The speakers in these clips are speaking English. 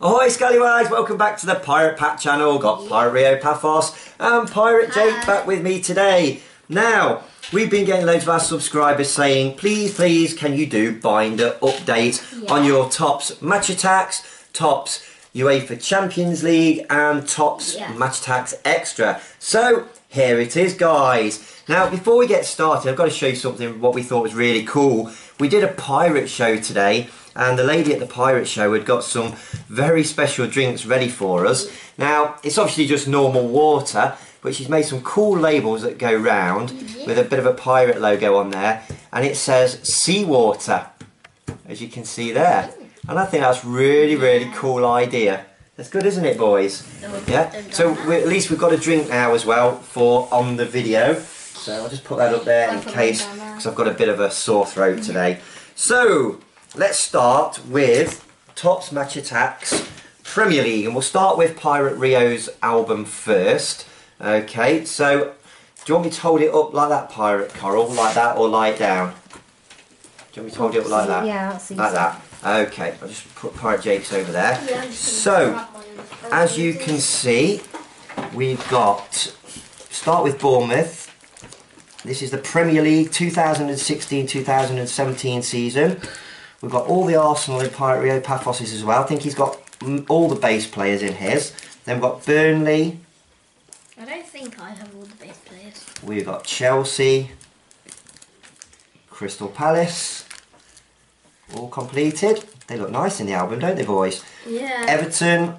Ahoy Scallywags, welcome back to the Pirate Pat channel. Got Pirate Rio Pafos and Pirate Jake Hi. back with me today. Now, we've been getting loads of our subscribers saying, please, please, can you do binder updates on your Topps Match Attax, Topps UEFA Champions League and Topps Yeah. Match Attax extra. So, here it is guys. Now, before we get started, I've got to show you something what we thought was really cool. We did a pirate show today and the lady at the pirate show had got some very special drinks ready for us. Now, it's obviously just normal water, but she's made some cool labels that go round with a bit of a pirate logo on there, and it says seawater, as you can see there. And I think that's really, really cool idea. That's good, isn't it, boys? Yeah. So at least we've got a drink now as well for on the video. So I'll just put that up there in case, them down there. because I've got a bit of a sore throat today. So let's start with Topps Match Attax Premier League, and we'll start with Pirate Rio's album first. Okay, so do you want me to hold it up like that, Pirate Coral, like that, or lie it down? Do you want me to hold it up like that? Yeah, that's easy. Like that. Okay, I'll just put Pirate Jake's over there. Yeah, So, gonna grab one in the front. As you can see, we've got start with Bournemouth. This is the Premier League 2016-2017 season. We've got all the Arsenal and Pirate Rio Pafoses as well. I think he's got all the base players in his. Then we've got Burnley. I don't think I have all the base players. We've got Chelsea. Crystal Palace. All completed. They look nice in the album, don't they, boys? Yeah. Everton,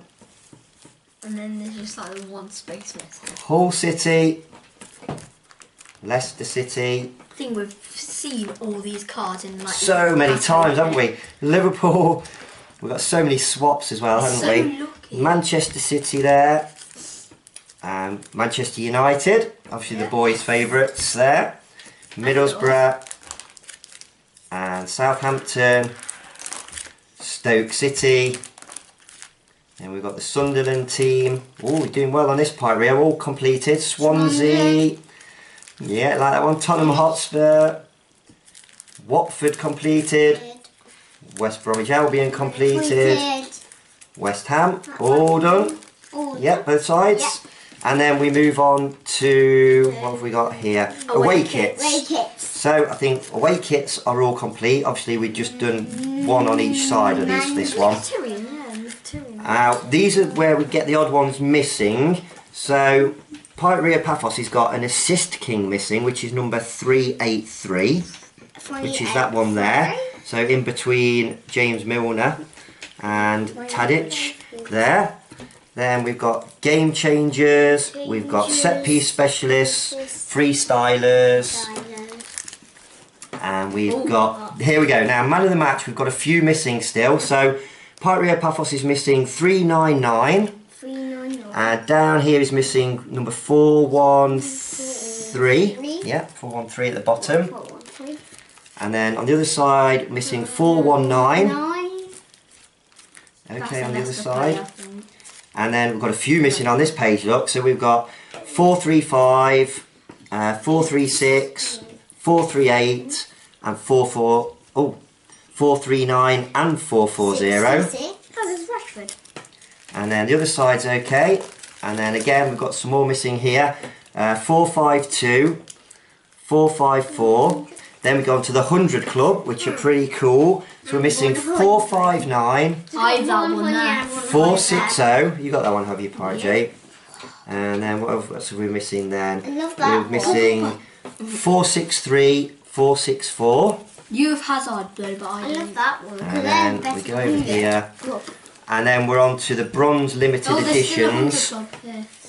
and then there's just like one space missing. Hull City, Leicester City, I think we've seen all these cards in like so many times, haven't we? Liverpool, we've got so many swaps as well, haven't So we? lucky. Manchester City there, um, Manchester United, obviously the boys' favourites there, Middlesbrough, and Southampton, Stoke City. And we've got the Sunderland team. Oh, we're doing well on this part, We are All completed. Swansea. Yeah, like that one. Tottenham Hotspur. Watford completed. West Bromwich Albion completed. West Ham. All done. Yep, both sides. And then we move on to what have we got here? Away, Away kits. Away kits. So I think away kits are all complete. Obviously, we've just done one on each side of this this one. Yeah, these are where we get the odd ones missing. So Pirate Rio Pafos has got an assist king missing, which is number three eight three, which is that one there. So in between James Milner and Tadic there. Then we've got game changers, we've got set piece specialists, freestylers, and we've got here we go. Now man of the match, we've got a few missing still. So Pirate Rio Pafos is missing three nine nine. And down here is missing number 413. Yeah, 413 at the bottom. And then on the other side, missing 419. Okay, on the other side. And then we've got a few missing on this page, look. So we've got 435, uh, 436, 438, and 44. Oh, 439 and 440. Rashford. And then the other side's okay. And then again, we've got some more missing here. Uh, 452, 454. Then we go on to the 100 Club, which are pretty cool. So we're missing 459, I have one there. 460. You got that one, have you, Pirate Jake? And then what else are we missing then? We're missing 463, 464. You have Hazard though, but I, I love that one. And then we go over here. And then we're on to the bronze limited Oh, there's still a hundred editions.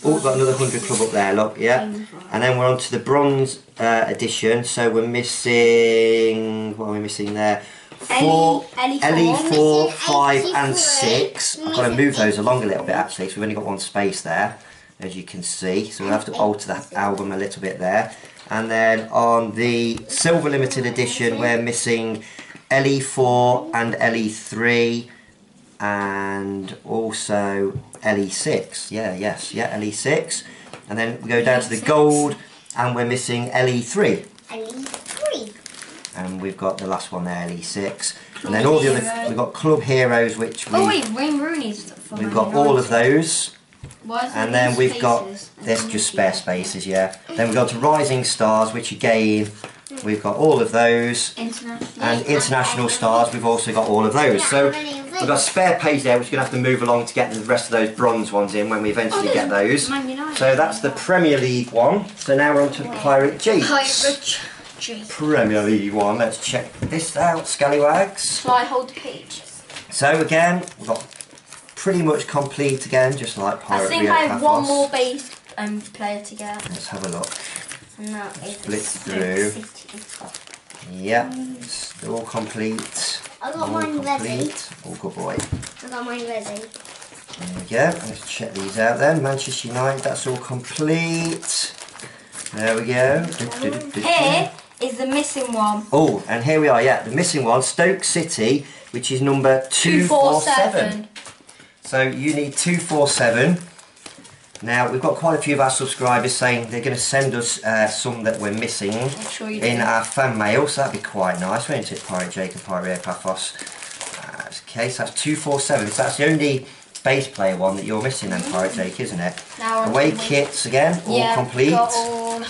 Oh, we've got another 100 club up there, look, yeah. And then we're on to the bronze uh, edition, so we're missing, what are we missing there? Four, Ellie- Ellie four, five, and six. I've got to move those along a little bit actually, so we've only got one space there, as you can see. So we'll have to alter that album a little bit there. And then on the silver limited edition, we're missing LE4 and LE3 and also LE6. Yeah, yes, yeah, LE6. And then we go down to the gold and we're missing LE3. I need three. And we've got the last one there, LE6. And then all the other, we've got club heroes, which we, Oh wait, Wayne Rooney's we've got all of those. Why is there And then we've got, there's just spare spaces, yeah. Then we've got to Rising Stars, which again, we've got all of those. International. And International Stars, we've also got all of those. So we've got a spare page there, which we're going to have to move along to get the rest of those bronze ones in when we eventually Oh, get those. So that's the Premier League one. So now we're on to Pirate Jeeps. Pirate G. Premier League one. Let's check this out, Scallywags. Shall I hold the page? So again, we've got pretty much complete again, just like Pirate I think Rio I have one more base um, player to get. Let's have a look. And that is Split Stoke through. City. Yeah, it's all complete. I got All mine ready. complete. Oh, good boy. I got mine ready. There we go. Let's check these out then. Manchester United, that's all complete. There we go. Here is the missing one. Oh, and here we are, yeah, the missing one, Stoke City, which is number 247. 247. So you need 247. Now, we've got quite a few of our subscribers saying they're going to send us uh, some that we're missing sure you in do. our fan mail, so that'd be quite nice, won't it, Pirate Jake and Pirate Rio Pafos? Uh, okay, so that's 247, so that's the only base player one that you're missing then, Pirate Jake, isn't it? Now Away kits again, all yeah, complete. All.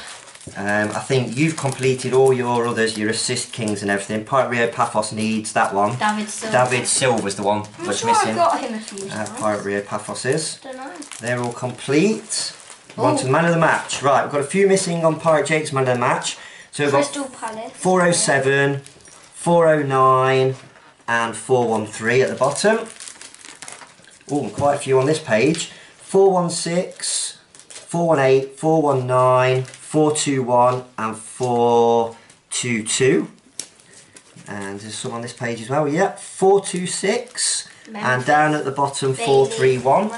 Um, I think you've completed all your others, your assist kings and everything. Pirate Rio Pafos needs that one. David Silva. David Silver's the one I'm that's sure I've missing. got him a few Uh, times. Pirate Rio Pafos is. Don't. They're all complete. On to the man of the match. Right, we've got a few missing on Pirate Jake's man of the match. So we've got Palace. 407, 409, and 413 at the bottom. Oh, quite a few on this page. 416, 418, 419, 421, and 422. And there's some on this page as well. Yep, 426, and down at the bottom, 431.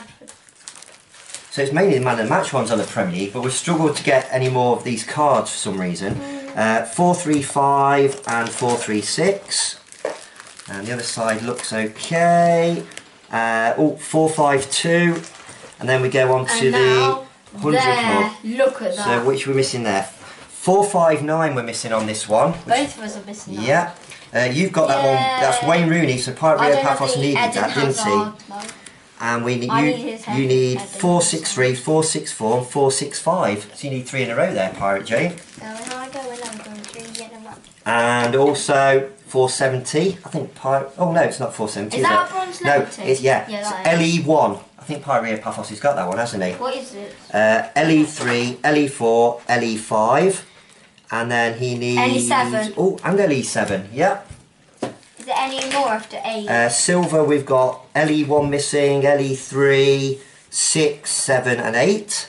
So it's mainly the man of the match ones on the Premier League, but we've struggled to get any more of these cards for some reason. Uh, 435 and 436. And the other side looks okay. Uh, oh, 452. And then we go on to the 100 there, look at that. So which we're missing there? 459 we're missing on this one. Both of us are missing that. yeah. Uh, you've got that one. That's Wayne Rooney. So Pirate Rio Pafos needed that, didn't he? And we need you. need you need four six three, four six four, and four six five. So you need three in a row there, Pirate J. Go and I go and I'm going three get them up. And also four seventy. I think Pirate. Oh no, it's not four seventy. Is that a bronze No, it's yeah. Yeah, it's. LE one. I think Pirate Pafos has got that one, hasn't he? What is it? Uh, LE three, LE four, LE five, and then he needs. LE7. Oh, and LE seven. Yeah. Is there any more after eight? Uh, silver, we've got LE1 missing, LE3, 6, 7 and 8.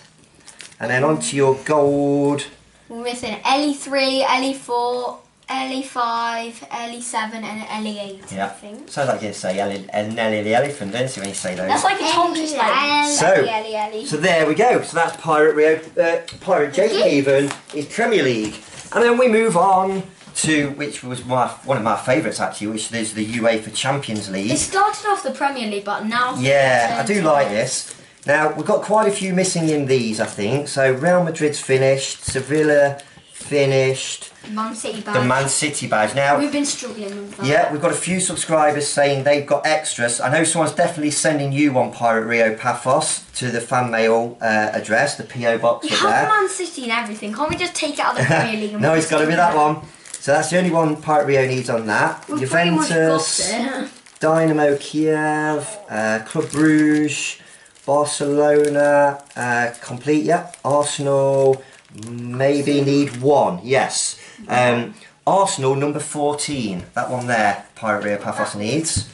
And then onto your gold. We're missing LE3, LE4, LE5, LE7, and LE8. Yeah. I think. Sounds like you say Ellie, Nelly the elephant, don't you, when you say those? That's like a Tonkish like. So- Ellie, Ellie, Ellie. So there we go. So that's Pirate Rio, uh, Pirate Jake Haven is Premier League. And then we move on to, which was my one of my favourites actually, which is the UEFA Champions League. It started off the Premier League, but now. Yeah, I do like this. Now, we've got quite a few missing in these, I think. So, Real Madrid's finished, Sevilla finished, Man City badge. the Man City badge. Now, We've been struggling with that. yeah, we've got a few subscribers saying they've got extras. I know someone's definitely sending you one, Pirate Rio Pafos, to the fan mail uh, address, the PO box up have there. Man City and everything. Can't we just take it out of the Premier League? and no, it's got to be that one. So that's the only one Pirate Rio needs on that. We've Juventus. Dynamo Kiev, uh, Club Bruges, Barcelona, uh, complete, yeah. Arsenal, maybe need one, yes. Um, Arsenal, number 14, that one there, Pirate Rio Pafos needs.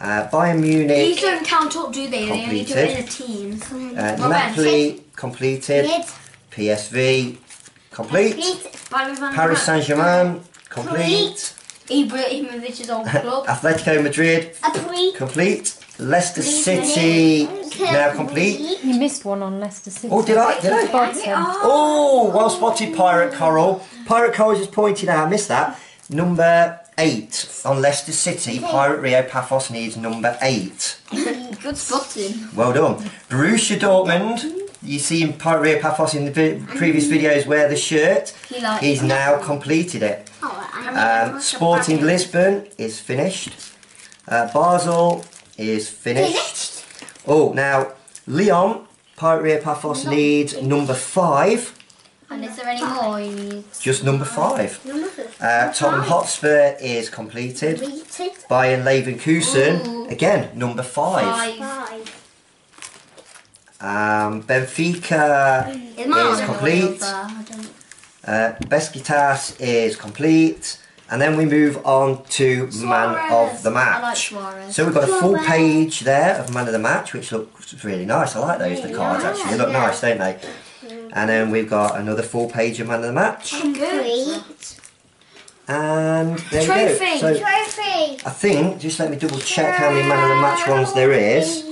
Uh, Bayern These don't count up, do they? They only do it in the teams. uh, Napoli, completed. Complete. PSV, complete. Complete. Paris Saint Germain, complete. Ibrahimovic's old club. Atletico Madrid, Complete. complete. Leicester City, now complete. You missed one on Leicester City. Oh, did I? Did I? Oh, well spotted, Pirate Coral. Pirate Coral just pointed out, I missed that. Number eight on Leicester City. Pirate Rio Pafos needs number eight. Good spotting. Well done. Borussia Dortmund. You see in Rio Pafos in the previous videos wear the shirt. He He's now completed it. Oh, Um, Sporting Lisbon is finished. Uh, Basel is finished. Oh, now Leon, Pirate Rio Pafos needs number five. And is there any more you need? Just number five. Uh, Tottenham Hotspur is completed. Completed. Bayern Leverkusen, again, number five. Five. Five. Um, Benfica Is mine is on the complete. wheel there? I. Uh, Besiktas is complete. And then we move on to Man of the I like Match. Suarez. So we've got a full page there of Man of the Match, which looks really nice. I like those, the cards actually. They look Yeah. nice, don't they? And then we've got another full page of Man of the Match. Complete. And there Trophy. you go. So Trophy. I think, just let me double check how many Man of the Match ones there is.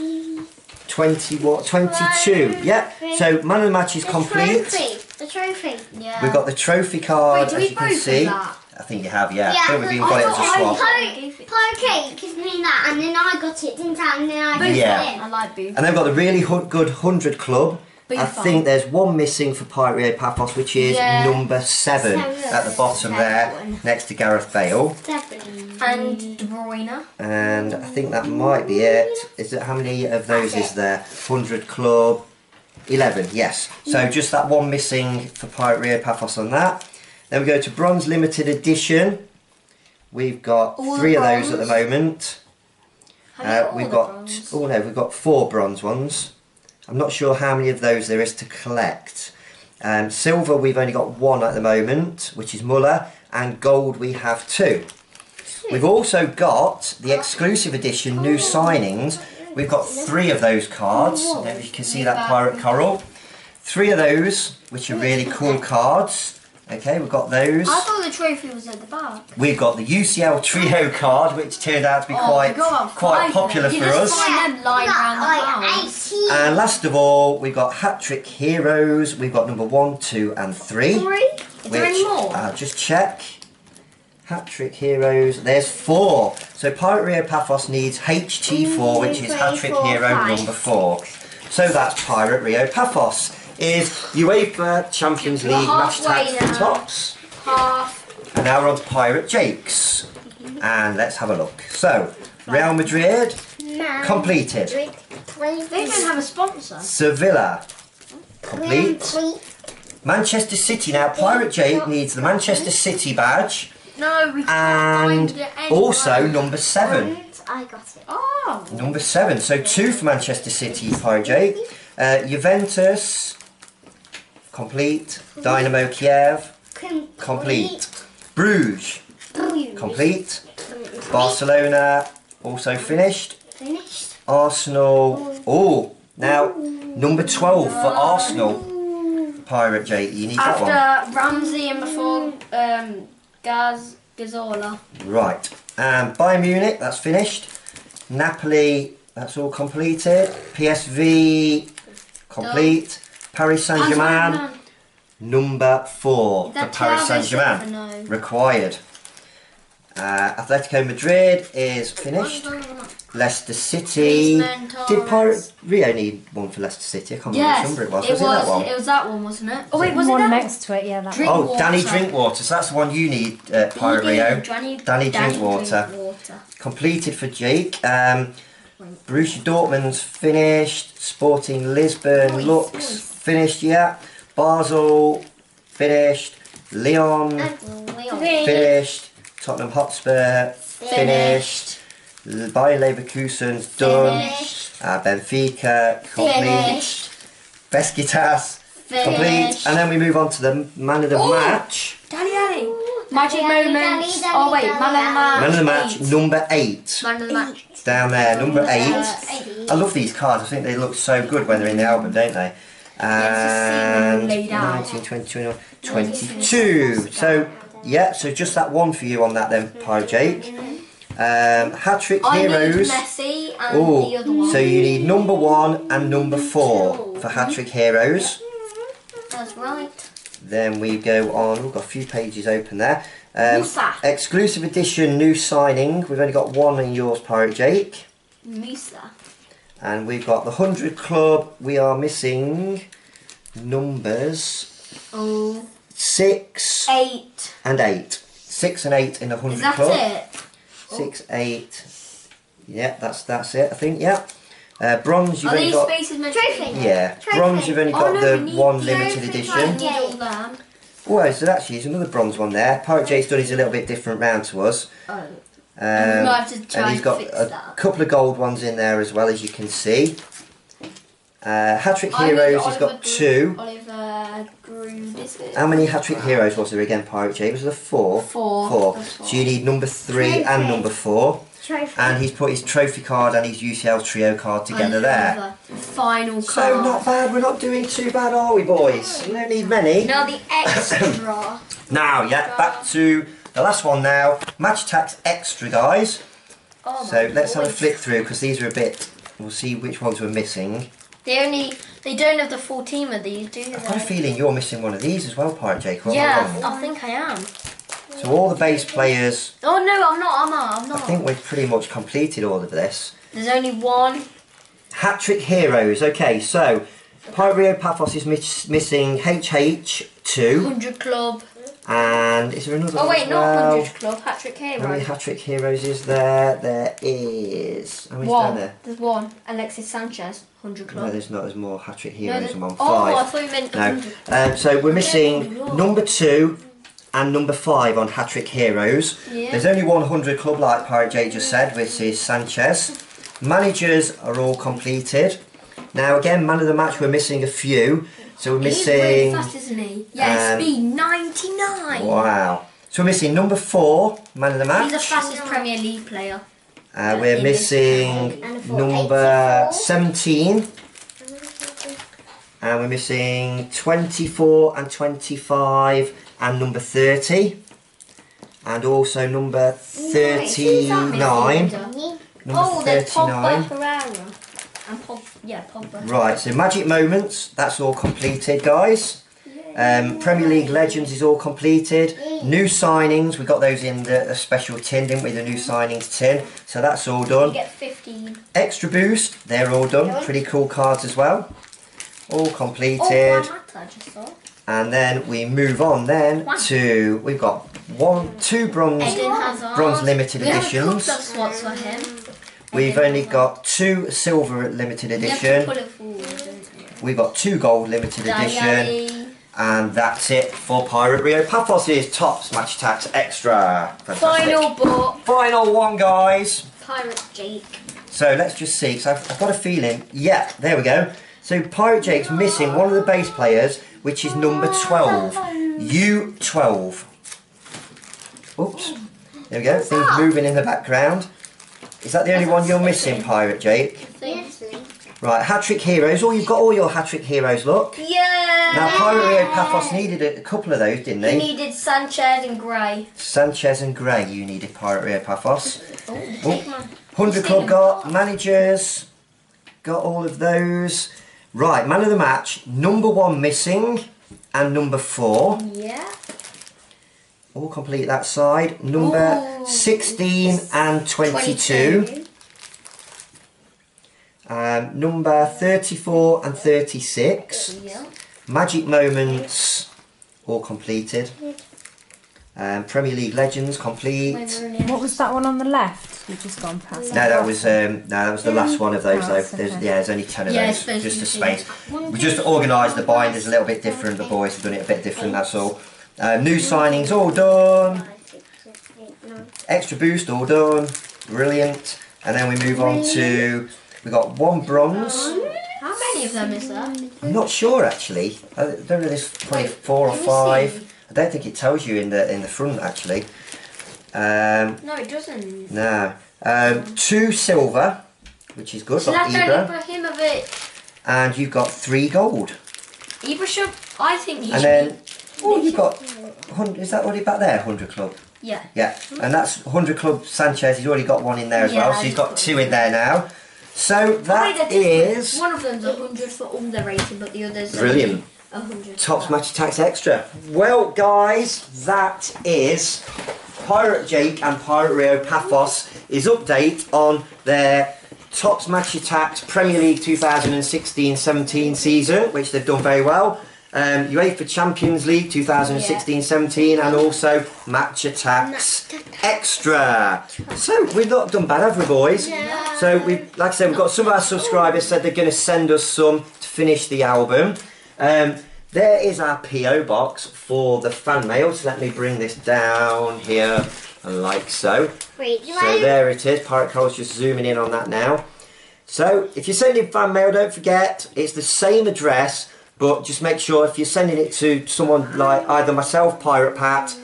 20 what? 22. Yeah. So Man of the Match is The complete. trophy. The trophy. Yeah. We've got the trophy card, Wait, as you can see. that? I think you have, yeah. Yeah, I think we've even got it as a I swap. thought Pie cake gives me that, and then I got it, didn't I? And then I Both Yeah. of them. I like Boo. And they've got the really good 100 club. I Booth think there's one missing for Pirate Rio Pafos, which is Yeah. number seven, Seven. at the bottom there, next to Gareth Bale. Seven. And De Bruyne. And I think that might be it. Is it how many of those That's is there? 100 club, 11, yes. So just that one missing for Pirate Rio Pafos on that. Then we go to bronze limited edition. We've got All three of those at the moment. Uh, we've got bronze? oh no, we've got four bronze ones. I'm not sure how many of those there is to collect. Um, silver we've only got one at the moment, which is Muller, and gold we have two. We've also got the exclusive edition new signings. We've got three of those cards. I don't know if you can see that pirate coral. Three of those, which are really cool cards. Okay, we've got those. I thought the trophy was at the back. We've got the UCL trio card, which turned out to be Oh, quite we quite popular then. for You us. just find them lying around the like house. 18. And last of all, we've got Hat Trick Heroes. We've got number one, two, and three. Three. Is there any more? I'll just check. Hat Trick Heroes. There's four. So Pirate Rio Pafos needs HT4, which is Hat Trick Hero five. number four. So that's Pirate Rio Pafos. Is UEFA Champions League match tax for tops. Half. And now we're on to Pirate Jakes. Mm-hmm. And let's have a look. So, Real Madrid, completed. Drink. Play. They don't have a sponsor. Sevilla, complete. Complete. Manchester City. Now, Pirate Jake needs the Manchester City badge No, we can't and find it anywhere. also number seven. And I got it. Oh. Number seven. So, two for Manchester City, Pirate Jake. Uh, Juventus, complete. Dynamo Kiev, complete. Bruges, Complete. complete. Barcelona, also finished. Finished. Arsenal. Oh, now number 12 for Arsenal. Pirate Jake, you need that one. After Ramsey and before um, Gaz Cazorla. Right. And Bayern Munich, that's finished. Napoli, that's all completed. PSV, complete. Paris Saint Germain, number four for Paris Saint Germain. No. Required. Uh, Atletico Madrid is finished. Leicester City. Did Torres. Pirate Rio need one for Leicester City? I can't remember which number it was. it Was was. it that one? It was that one, wasn't it? Oh wait, Wait, was it that next to it, yeah, that Drink- one. Oh, Danny Drinkwater. Drinkwater. So that's the one you need, uh, Pirate Rio. Danny, Danny Drinkwater. Drinkwater. Completed for Jake. Um, Borussia Dortmund's finished. Sporting Lisbon Nice, looks nice. finished. Yeah. Basel finished. Leon Three. finished. Tottenham Hotspur finished. L- Bayer Leverkusen's done. Finished. Uh, Benfica complete. Finished. Besiktas complete. Finished. And then we move on to the man of the Oh. match. Danny, Danny. Magic Danny, moments. Danny, oh wait, Danny, man of the match. Man of the match Eight. number eight. Man of the match. Down there, number eight. Eight. I love these cards. I think they look so good when they're in the album, don't they? And laid 19, 20, 21, 22. So, yeah, so just that one for you on that then, Pirate Jake. Um, Hat Trick I Heroes. Messi and the other Oh, one. so you need number one and number four for Hat Trick Heroes. That's right. Then we go on, we've got a few pages open there. Um, Musa. exclusive edition, new signing. We've only got one in yours, Pirate Jake. Musa. And we've got the 100 Club. We are missing numbers Oh. 6 Eight. and 8. six and eight in the hundred club. Is hundred that club. it? Six, eight. Yeah, that's that's it. I think. Yeah. Uh, bronze, you've Are only these got. spaces meant to Trophy. Yeah, Trophy. bronze. You've only Oh, got no, the one the limited trophy edition. card. Need all them. Oh, so actually, there's another bronze one there. Pirate J's done his a little bit different round to us. Oh. Um, We might to try and he's and got a that. couple of gold ones in there as well, as you can see. Uh, Hat-trick I need Heroes, he's got Oliver two. Gro- Grood, is it? How many Hat-trick Heroes was there again, Pirate J? Was there four? Four. Four. Four. So you need number three and number four. Trophy. And he's put his trophy card and his UCL trio card together there. Final So card. So not bad, we're not doing too bad, are we, boys? We don't need many. Now the extra. Now, yeah, back to the last one now. Match Attax Extra, guys. Oh So let's have a flick through because these are a bit. We'll see which ones we're missing. They only they don't have the full team of these, do they? I've got a feeling you're missing one of these as well, Pirate Jake. yeah? I think I am. So all the base players, Oh no, I'm not. I'm not. I'm I think we've pretty much completed all of this. There's only one. Hat Trick Heroes. Okay, so Pirate Rio Pafos is miss- missing HH2, Hundred club. And is there another Oh wait, not well? hundred club. Patrick How many. Hat Trick Heroes is there? There is. How many's One. there? There's one. Alexis Sanchez. Hundred Club. No, there's not. There's more Hat Trick No, Heroes. there's- I'm on oh, I five. thought you meant No. Um, so we're missing Yeah. number two and number five on Hat Trick Heroes. Yeah. There's only 100 club, like Pirate Jake just said, which is Sanchez. Managers are all completed. Now, again, man of the match, we're missing a few. So we're missing. He's really fast, isn't he? Yeah, um, speed 99. Wow. So we're missing number four, man of the match. He's the fastest Premier League player. Uh, we're missing number 17. And we're missing 24 and 25 and number 30. And also number 39. missing? Number oh, there's Pogba 39. Pereira. And Pog, yeah, Pogba. Right, so Magic Moments, that's all completed, guys. Um, Premier League Legends is all completed. New signings, we got those in the, special tin, didn't we? The new signings tin. So that's all You done. get 15. Extra Boost, they're all done. Pretty cool cards as well. All Oh, completed. Juan Mata, I just saw. And then we move on then to we've got one, two bronze, bronze limited we have a couple of editions. slots for him. We've only got two silver limited We have to edition. put it forward, don't we? We've got two gold limited edition. And that's it for Pirate Rio Pafos' Topps Match Attax Extra. Fantastic. Final book. Final one, guys. Pirate Jake. So let's just see, because I've, I've got a feeling. Yeah, there we go. So Pirate Jake's missing one of the base players, which is number 12. U12. Oops. There we go. Things moving in the background. Is that the only one you're missing, Pirate Jake? Yes. Right, Hat Trick Heroes. Oh, you've got all your Hat Trick Heroes, look. Yeah. Now, Pirate Rio Pafos needed a, couple of those, didn't He they? needed Sanchez and Gray. Sanchez and Gray, you needed Pirate Rio Pafos. Oh, Oh. 100 Club got managers, got all of those. Right, man of the match, number one missing and number four. Yeah. All complete that side. Number Ooh. 16 and 22. Um, number 34 and 36. Yeah. Magic Moments, all completed. Um, Premier League Legends, complete. What was that one on the left? You've just gone past. No, that was um, no, that was the last one of those Oh, though. There's, okay. yeah, there's only ten of Yeah, those, just a space. We just organised the binders a little bit different. The boys have done it a bit different. That's all. Uh, new signings all done. Extra boost all done. Brilliant. And then we move on to we've got one bronze. How many of them is there? I'm not sure actually. I don't know. There's probably four or five. I don't think it tells you in the in the front actually. Um, No, it doesn't. no. Um, two silver, which is good. Zlatan Ibra. Ibrahimovic. and you've got three gold. Ibra should. I think he And should. then, be, oh, you've got, hun- is that already back there, 100 Club? yeah. Yeah, and that's 100 Club Sanchez, he's already got one in there as well, so he's got two in there now. So that is... that they're different. is One of them's a hundred for all the rating, but the other's brilliant. A hundred. Topps Match Attax Extra. Well, guys, that is Pirate Jake and Pirate Rio Pafos is update on their Topps Match Attax Premier League 2016-17 season, which they've done very well. Um, UEFA Champions League 2016-17, and also Match Attax Extra. So we've not done bad, have we, boys? So we, like I said, we've got some of our subscribers said they're going to send us some to finish the album. Um, there is our PO box for the fan mail. So let me bring this down here, like so. Wait, So I? there it is. Pirate Cole's just zooming in on that now. So if you're sending fan mail, don't forget it's the same address, but just make sure if you're sending it to someone like either myself, Pirate Pat,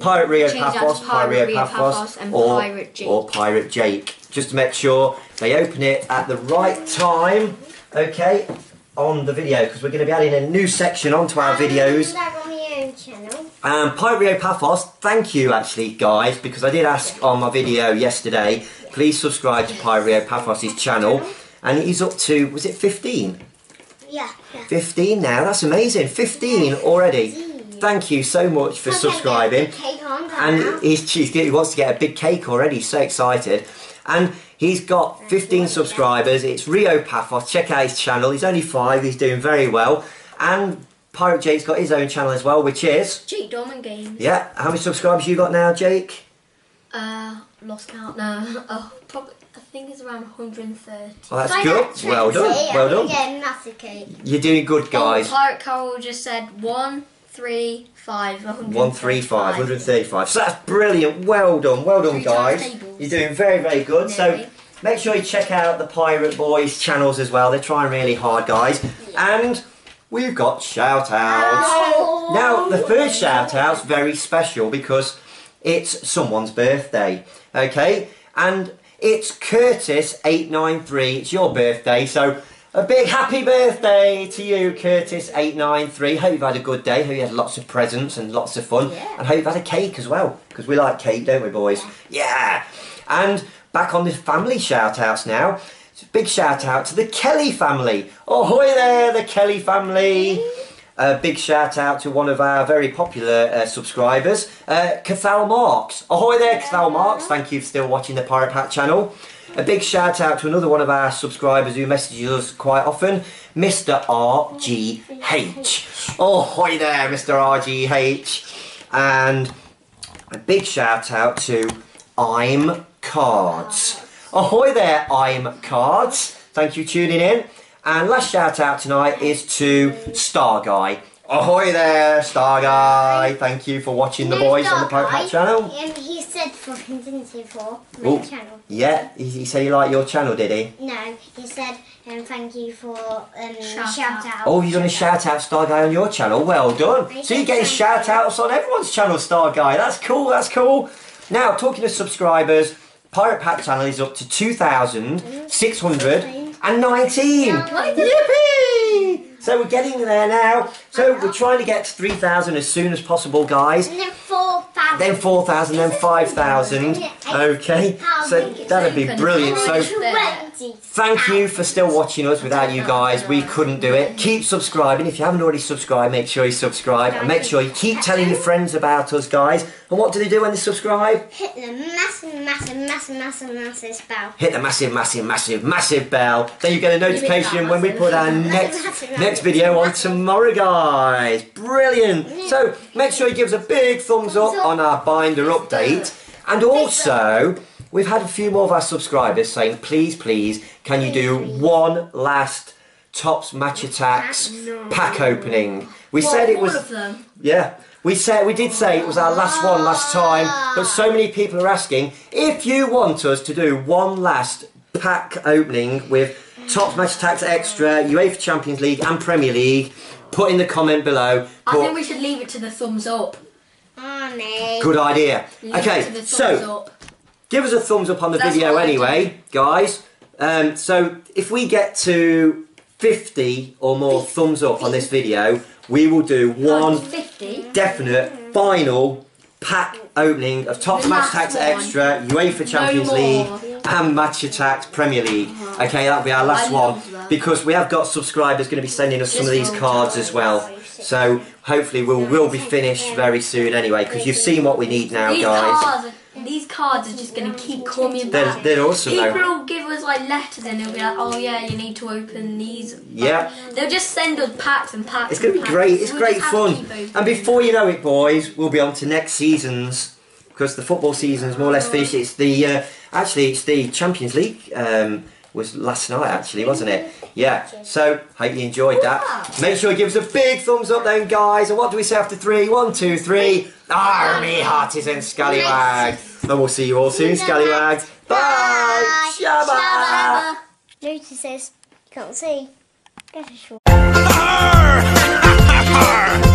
Pirate Rio Change Pafos, Pirate Rio Rio Pafos, Pafos and or, Pirate Jake. or Pirate Jake. Just to make sure they open it at the right time, okay, on the video, because we're going to be adding a new section onto our videos. That on my own channel. Um, Pirate Rio Pafos, thank you actually, guys, because I did ask on my video yesterday. Please subscribe to Pirate Rio Pafos' channel, and he's up to was it 15? Yeah. yeah. 15 now. That's amazing. 15 already. Thank you so much for Okay, subscribing. get the Cake on now. And he's, he's, he wants to get a big cake already. He's so excited. And he's got 15 subscribers. It's Rio Pafos. Check out his channel. He's only five. He's doing very well. And Pirate Jake's got his own channel as well, which is Jake Dorman Games. yeah. How many subscribers you got now, Jake? Uh, lost count now. Oh, probably. I think it's around 130. Well, that's Find good. out Well done. Tracy, Well done. getting massive cake. You're doing good, oh, guys. Oh, Pirate Carol just said one, three, five, 135. 135, 135. So that's brilliant. Well done, well done, Three times guys. You're doing very, very good. So make sure you check out the Pirate Boys channels as well. They're trying really hard, guys. And we've got shout outs. Oh. Now, the first shout out's very special because it's someone's birthday, okay? And it's Curtis893. It's your birthday, so a big happy birthday to you, Curtis893. Hope you've had a good day. Hope you had lots of presents and lots of fun. Yeah. And hope you've had a cake as well, because we like cake, don't we, boys? Yeah. And back on the family shout outs now. Big shout out to the Kelly family. Oh, Ahoy there, the Kelly family. A big shout out to one of our very popular uh, subscribers, uh, Cathal Marks. Ahoy there, Cathal Marks. Thank you for still watching the Pirate Pat channel. A big shout out to another one of our subscribers who messages us quite often, Mr. RGH. Oh, Ahoy there, Mr. RGH. And a big shout out to I'm Cards. Ahoy there, I'm Cards. Thank you for tuning in. And last shout out tonight is to Star Guy. Ahoy there, Star Guy. Thank you for watching the No, boys on the Star Pirate Guy. Pat channel. Um, he said fucking, didn't he, for my Oh. channel? Yeah, he, he said he liked your channel, did he? No, he said um, thank you for um, Shout shout, out. out. Oh, you're going to shout out Star Guy on your channel. Well done. I So you're think getting shout outs on everyone's channel, Star Guy. That's cool. That's cool. Now, talking to subscribers, Pirate Pat channel is up to 2,619. Yippee! So we're getting there now. So uh-huh. we're trying to get to 3,000 as soon as possible, guys. And then 4,000. Then 4,000, then 5,000. Okay, so that'd be brilliant. So Thank you for still watching us. Without you guys, we couldn't do it. Keep subscribing. If you haven't already subscribed, make sure you subscribe. And make sure you keep telling your friends about us, guys. And what do they do when they subscribe? Hit the massive, massive, massive, massive, massive bell. Hit the massive, massive, massive, massive bell. Then you get a notification when we put our next next video on tomorrow, guys. Brilliant. So make sure you give us a big thumbs up on our binder update. And also, we've had a few more of our subscribers saying, please, please, can you do one last Topps Match Attax pack opening? We said it was yeah. We said we did say it was our last one last time, but so many people are asking if you want us to do one last pack opening with Topps Match Attax Extra, UEFA Champions League and Premier League. Put in the comment below. I think we should leave it to the thumbs up. No. Good idea. Okay, so up. give us a thumbs up on the That's video anyway, guys. Um, so if we get to 50 or more thumbs up on this video, we will do one 50. definite final pack opening of Top The Match one. Extra, UEFA Champions more. League, and Match Attax Premier League. Uh-huh. Okay, that'll be our last I one because we have got subscribers going to be sending us some of these cards as well. So hopefully we'll will be finished very soon anyway because you've seen what we need now, These guys. cards, these cards are just gonna keep coming They're, back. they're awesome People though. will give us like letters and they'll be like, oh yeah, you need to open these. Yeah. They'll just send us packs and packs. It's going to be packs. great. It's We'll great to fun. And before you know it, boys, we'll be on to next season's because the football season is more or less oh. finished. It's the uh, actually it's the Champions League um, was last night actually, wasn't it? Yeah. So hope you enjoyed that. Make sure you give us a big thumbs up then, guys. And what do we say after three? One, two, three. Army hearties and scallywags. And we'll see you all soon, scallywags. Bye. Shabba. Lucy says, can't see. Get a short.